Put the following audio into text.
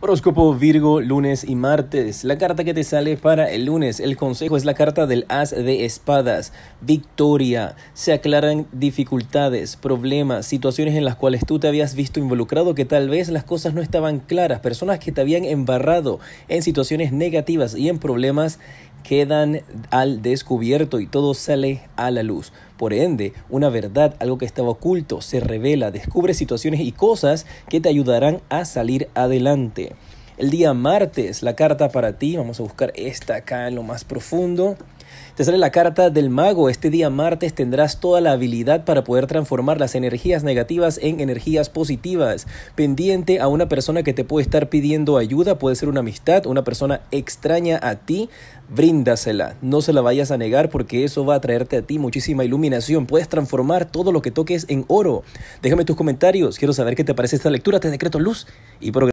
Horóscopo Virgo, lunes y martes. La carta que te sale para el lunes, el consejo es la carta del As de Espadas. Victoria. Se aclaran dificultades, problemas, situaciones en las cuales tú te habías visto involucrado que tal vez las cosas no estaban claras, personas que te habían embarrado en situaciones negativas y en problemas quedan al descubierto y todo sale a la luz. Por ende, una verdad, algo que estaba oculto, se revela, descubre situaciones y cosas que te ayudarán a salir adelante. El día martes, la carta para ti, vamos a buscar esta acá en lo más profundo. Te sale la carta del mago. Este día martes tendrás toda la habilidad para poder transformar las energías negativas en energías positivas. Pendiente a una persona que te puede estar pidiendo ayuda, puede ser una amistad, una persona extraña a ti, bríndasela. No se la vayas a negar porque eso va a traerte a ti muchísima iluminación. Puedes transformar todo lo que toques en oro. Déjame tus comentarios. Quiero saber qué te parece esta lectura. Te decreto luz y progreso.